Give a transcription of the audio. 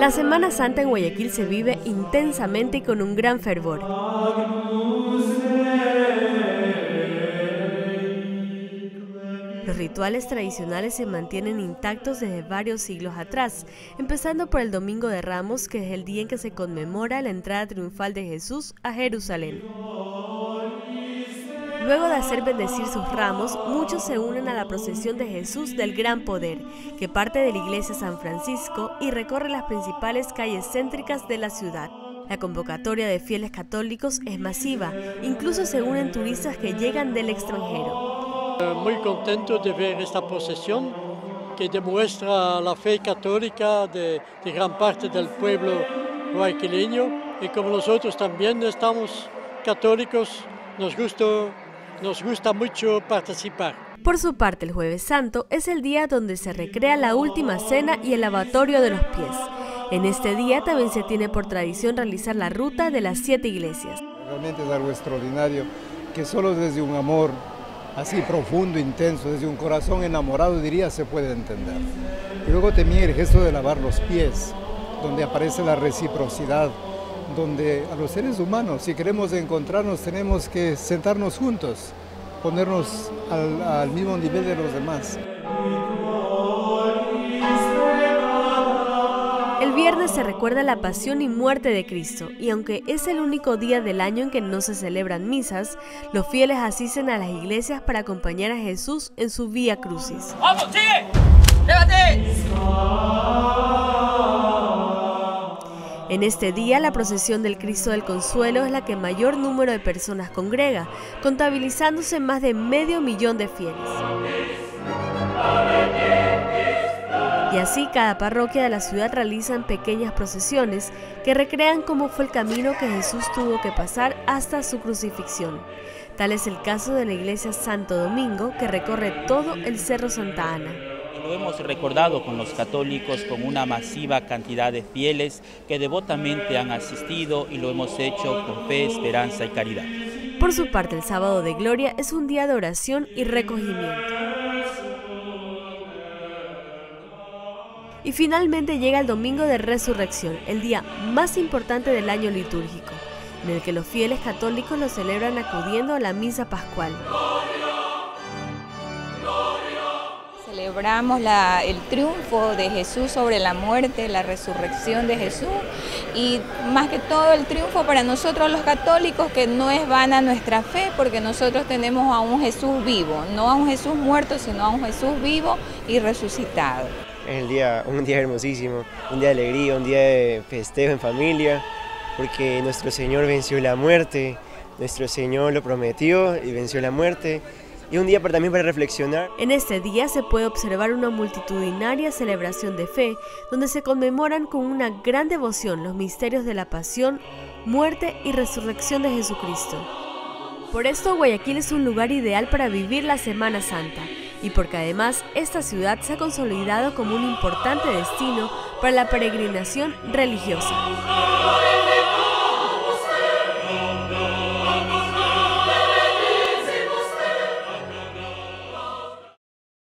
La Semana Santa en Guayaquil se vive intensamente y con un gran fervor. Los rituales tradicionales se mantienen intactos desde varios siglos atrás, empezando por el Domingo de Ramos, que es el día en que se conmemora la entrada triunfal de Jesús a Jerusalén. Luego de hacer bendecir sus ramos, muchos se unen a la procesión de Jesús del Gran Poder, que parte de la iglesia San Francisco y recorre las principales calles céntricas de la ciudad. La convocatoria de fieles católicos es masiva, incluso se unen turistas que llegan del extranjero. Muy contento de ver esta procesión que demuestra la fe católica de, de gran parte del pueblo guayaquileño y como nosotros también estamos católicos, nos gusta nos gusta mucho participar. Por su parte, el Jueves Santo es el día donde se recrea la última cena y el lavatorio de los pies. En este día también se tiene por tradición realizar la ruta de las siete iglesias. Realmente es algo extraordinario que solo desde un amor así profundo, intenso, desde un corazón enamorado diría se puede entender. Y luego también el gesto de lavar los pies, donde aparece la reciprocidad, donde a los seres humanos, si queremos encontrarnos, tenemos que sentarnos juntos, ponernos al, al mismo nivel de los demás. El viernes se recuerda la pasión y muerte de Cristo, y aunque es el único día del año en que no se celebran misas, los fieles asisten a las iglesias para acompañar a Jesús en su vía crucis. ¡Vamos, sigue! ¡Llévate! En este día, la procesión del Cristo del Consuelo es la que mayor número de personas congrega, contabilizándose más de medio millón de fieles. Y así cada parroquia de la ciudad realizan pequeñas procesiones que recrean cómo fue el camino que Jesús tuvo que pasar hasta su crucifixión. Tal es el caso de la iglesia Santo Domingo que recorre todo el Cerro Santa Ana lo hemos recordado con los católicos, con una masiva cantidad de fieles que devotamente han asistido y lo hemos hecho con fe, esperanza y caridad. Por su parte, el sábado de gloria es un día de oración y recogimiento. Y finalmente llega el domingo de resurrección, el día más importante del año litúrgico, en el que los fieles católicos lo celebran acudiendo a la misa pascual. Celebramos el triunfo de Jesús sobre la muerte, la resurrección de Jesús y más que todo el triunfo para nosotros los católicos que no es vana nuestra fe porque nosotros tenemos a un Jesús vivo, no a un Jesús muerto sino a un Jesús vivo y resucitado. Es el día, un día hermosísimo, un día de alegría, un día de festejo en familia porque nuestro Señor venció la muerte, nuestro Señor lo prometió y venció la muerte y un día para, también para reflexionar. En este día se puede observar una multitudinaria celebración de fe, donde se conmemoran con una gran devoción los misterios de la pasión, muerte y resurrección de Jesucristo. Por esto Guayaquil es un lugar ideal para vivir la Semana Santa y porque además esta ciudad se ha consolidado como un importante destino para la peregrinación religiosa.